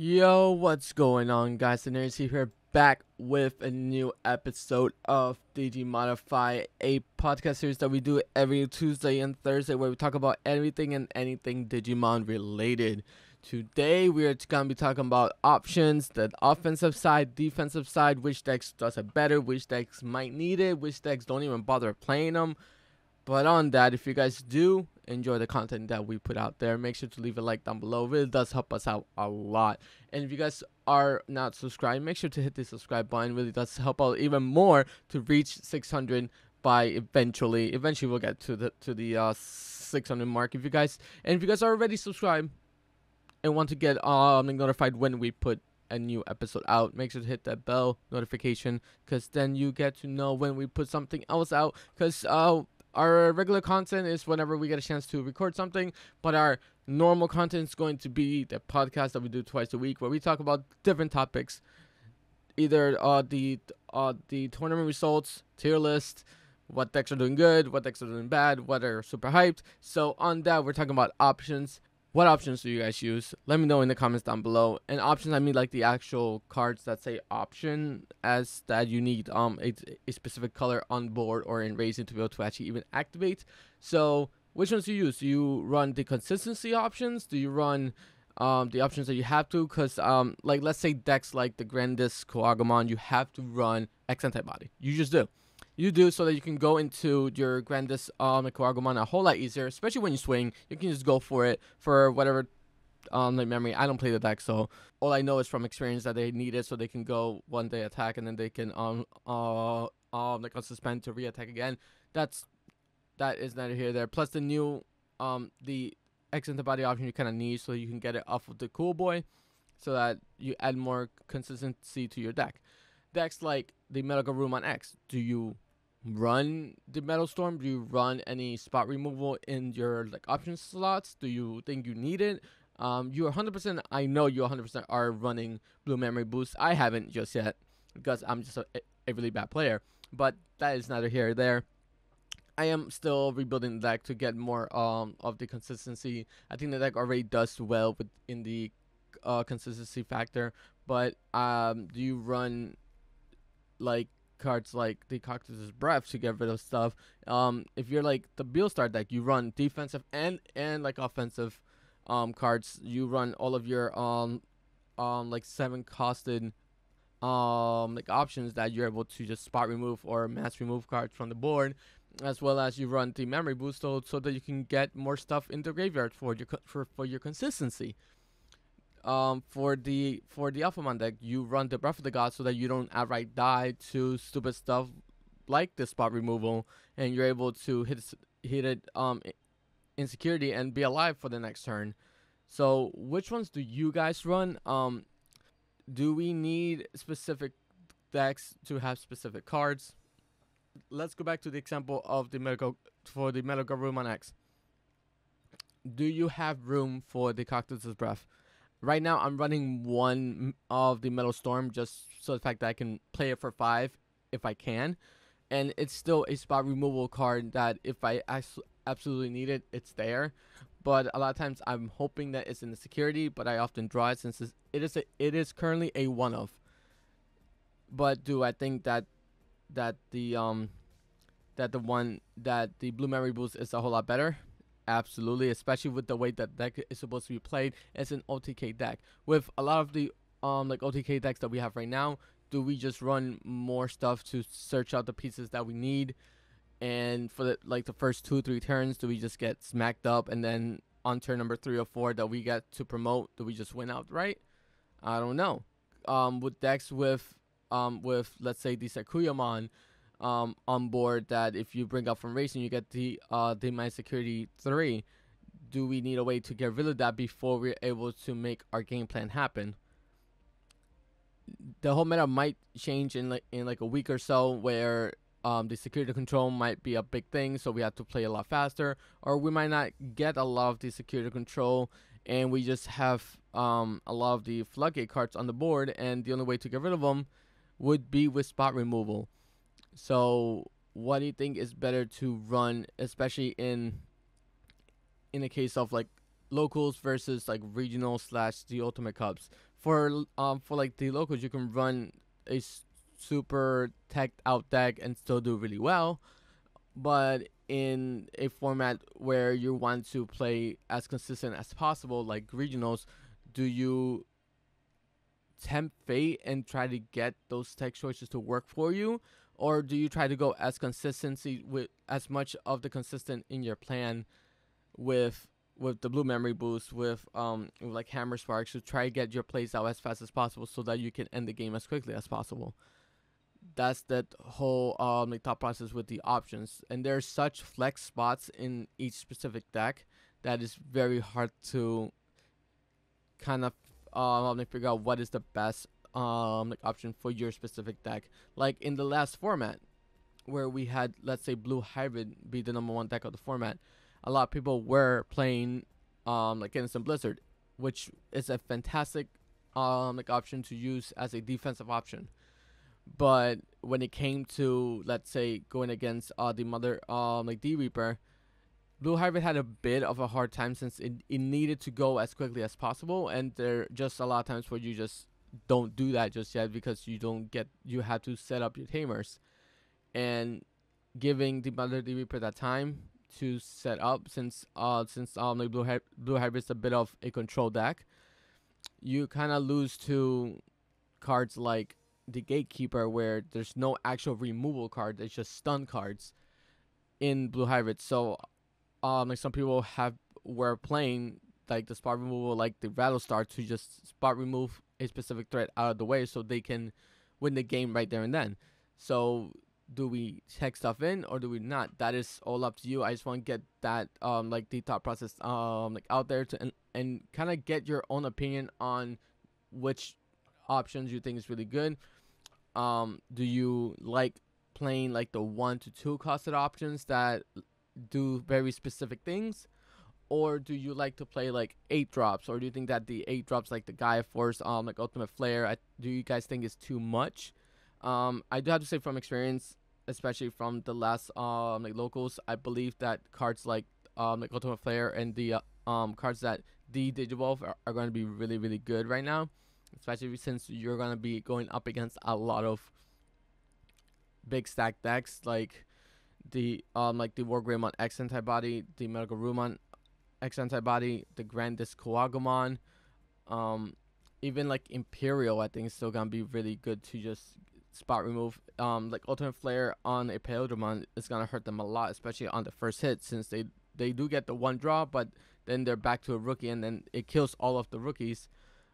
Yo, what's going on, guys? The Nerds here, back with a new episode of DigiModify, a podcast series that we do every Tuesday and Thursday where we talk about everything and anything Digimon related. Today, we are going to be talking about options, the offensive side, defensive side, which decks does it better, which decks might need it, which decks don't even bother playing them. But on that, if you guys do enjoy the content that we put out there, make sure to leave a like down below. It really does help us out a lot. And if you guys are not subscribed, make sure to hit the subscribe button. It really does help out even more to reach 600 by eventually. Eventually, we'll get to the to the uh, 600 mark. If you guys and if you guys are already subscribed and want to get um notified when we put a new episode out make sure to hit that bell notification because then you get to know when we put something else out because uh our regular content is whenever we get a chance to record something, but our normal content is going to be the podcast that we do twice a week, where we talk about different topics, either uh, the uh, the tournament results, tier list, what decks are doing good, what decks are doing bad, what are super hyped. So on that, we're talking about options what options do you guys use? Let me know in the comments down below. And options, I mean like the actual cards that say option, as that you need um a, a specific color on board or in raising to be able to actually even activate. So which ones do you use? Do you run the consistency options? Do you run um, the options that you have to? Because um, like let's say decks like the Grandis Kuwagamon, you have to run X antibody. You just do you do so that you can go into your Grandis um, Kuwagamon a whole lot easier, especially when you swing. You can just go for it for whatever um, like memory. I don't play the deck, so all I know is from experience that they need it so they can go one day attack and then they can um uh um like suspend to re-attack again. That's that is neither here there. Plus the new um the X antibody option you kind of need so you can get it off of the cool boy, so that you add more consistency to your deck. Decks like the Metal Garurumon X. Do you run the Metal Storm? Do you run any spot removal in your like option slots? Do you think you need it? Um, you 100%. I know you 100% are running Blue Memory Boost. I haven't just yet because I'm just a, a really bad player. But that is neither here or there. I am still rebuilding the deck to get more um of the consistency. I think the deck already does well within the uh, consistency factor. But um, do you run like cards like the Cocytus Breath to get rid of stuff. Um, if you're like the Beelstar deck, you run defensive and and like offensive um cards. You run all of your um um like seven costed um like options that you're able to just spot remove or mass remove cards from the board as well as you run the memory boost so, so that you can get more stuff in the graveyard for your for, for your consistency um, for the for the Alphamon deck, you run the Breath of the Gods so that you don't outright die to stupid stuff like the spot removal, and you're able to hit hit it um in security and be alive for the next turn. So, which ones do you guys run? Um, do we need specific decks to have specific cards? Let's go back to the example of the medical for the Metal Garurumon X. Do you have room for the Cocytus Breath? Right now, I'm running one of the Metal Storm just so the fact that I can play it for five if I can. And it's still a spot removal card that if I absolutely need it, it's there. But a lot of times I'm hoping that it's in the security, but I often draw it since it is a, it is currently a one of. But do I think that that the um that the one that the blue memory boost is a whole lot better? Absolutely, especially with the way that deck is supposed to be played as an OTK deck. With a lot of the um like OTK decks that we have right now, do we just run more stuff to search out the pieces that we need? And for the like the first two three turns, do we just get smacked up and then on turn number three or four that we get to promote, do we just win outright? I don't know. Um, with decks with um with let's say the Sakuyamon, um, on board that if you bring up from raising, you get the uh, the my security three. Do we need a way to get rid of that before we're able to make our game plan happen? The whole meta might change in like in like a week or so, where um, the security control might be a big thing, so we have to play a lot faster, or we might not get a lot of the security control, and we just have um, a lot of the floodgate cards on the board, and the only way to get rid of them would be with spot removal. So, what do you think is better to run, especially in in the case of like locals versus like regional slash the ultimate cups for um for like the locals, you can run a super tech out deck and still do really well. But in a format where you want to play as consistent as possible, like regionals, do you tempt fate and try to get those tech choices to work for you? Or do you try to go as consistency with as much of the consistent in your plan with with the blue memory boost with um with like hammer sparks to try to get your plays out as fast as possible so that you can end the game as quickly as possible? That's that whole um like thought process with the options. And there's such flex spots in each specific deck that is very hard to kind of um like figure out what is the best um like option for your specific deck like in the last format where we had let's say blue hybrid be the number one deck of the format a lot of people were playing um like Innocent Blizzard, which is a fantastic um like option to use as a defensive option. But when it came to let's say going against uh the mother um like D Reaper, Blue Hybrid had a bit of a hard time since it, it needed to go as quickly as possible and there just a lot of times where you just don't do that just yet because you don't get you have to set up your tamers. And giving the Mother Reaper that time to set up since uh since um the blue Hy- blue is a bit of a control deck you kind of lose to cards like the gatekeeper where there's no actual removal card it's just stun cards in blue hybrid so um like some people have were playing like the spot removal like the rattlestar to just spot remove a specific threat out of the way so they can win the game right there and then so do we check stuff in or do we not? That is all up to you. I just want to get that um like the thought process um like out there to and, and kind of get your own opinion on which options you think is really good. Um, do you like playing like the one to two costed options that do very specific things? Or do you like to play like eight drops? Or do you think that the eight drops like the Gaia Force, um, like Ultimate Flare, I, do you guys think is too much? Um, I do have to say from experience, especially from the last um like locals, I believe that cards like um like Ultimate Flare and the uh, um cards that the Digivolve are, are going to be really really good right now, especially since you're going to be going up against a lot of big stack decks like the um like the War Greymon X antibody, the Metal Garurumon X antibody, the Grandis Kuwagamon, um even like Imperial I think is still gonna be really good to just spot remove. Um, like ultimate flare on a Paildramon is gonna hurt them a lot, especially on the first hit, since they they do get the one draw, but then they're back to a rookie, and then it kills all of the rookies.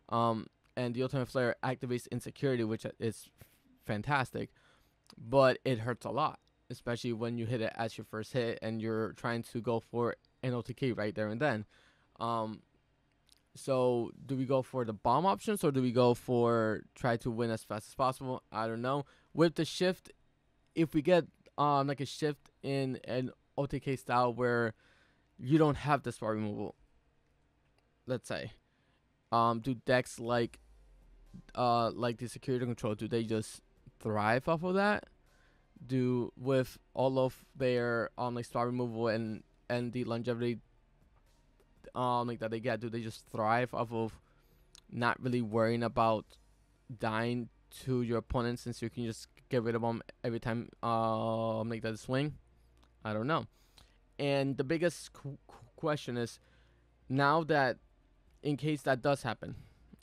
Um, and the ultimate flare activates insecurity, which is fantastic, but it hurts a lot, especially when you hit it as your first hit and you're trying to go for an OTK right there and then. Um, so do we go for the bomb options or do we go for try to win as fast as possible? I don't know. With the shift, if we get um like a shift in an OTK style where you don't have the spot removal, let's say, um, do decks like uh like the security control do they just thrive off of that? Do with all of their um like spot removal and and the longevity um like that they get? Do they just thrive off of not really worrying about dying to your opponent since you can just get rid of them every time um make that swing? I don't know. And the biggest qu- question is now that in case that does happen,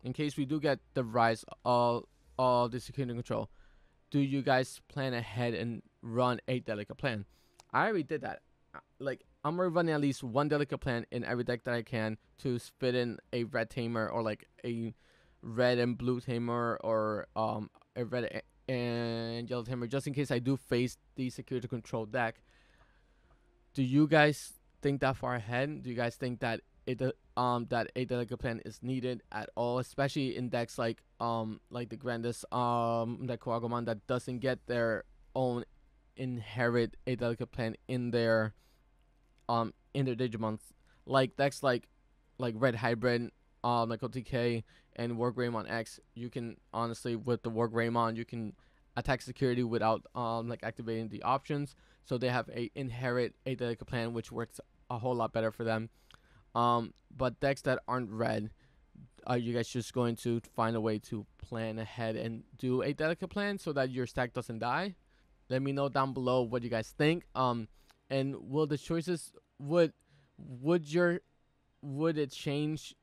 in case we do get the rise of of the security control, do you guys plan ahead and run a delicate plan? I already did that. Uh, like I'm running at least one delicate plant in every deck that I can to fit in a red tamer or like a red and blue tamer or um a red and yellow tamer just in case I do face the security control deck. Do you guys think that far ahead? Do you guys think that it um that a delicate plant is needed at all, especially in decks like um like the Grandis um that Kuwagamon that doesn't get their own inherit a delicate plant in their um in their Digimons. Like decks like like Red Hybrid, um like OTK and War Greymon X, you can honestly with the War Greymon you can attack security without um like activating the options. So they have a inherit a delicate plan which works a whole lot better for them. Um but decks that aren't red are you guys just going to find a way to plan ahead and do a delicate plan so that your stack doesn't die? Let me know down below what you guys think. Um, and will the choices would would your would it change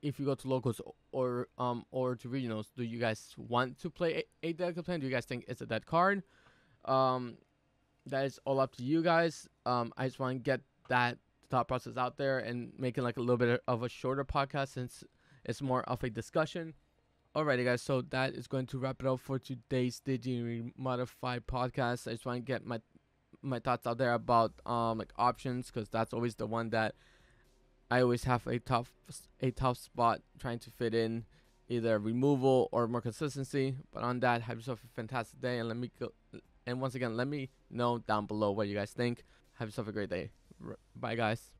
if you go to locals or um or to regionals? Do you guys want to play a, a delicate plan? Do you guys think it's a dead card? Um, that is all up to you guys. Um, I just want to get that thought process out there and making like a little bit of a shorter podcast since it's more of a discussion. Alrighty, guys. So that is going to wrap it up for today's Digi Modified podcast. I just want to get my my thoughts out there about um like options because that's always the one that I always have a tough a tough spot trying to fit in either removal or more consistency. But on that, have yourself a fantastic day and let me go. And once again, let me know down below what you guys think. Have yourself a great day. Bye, guys.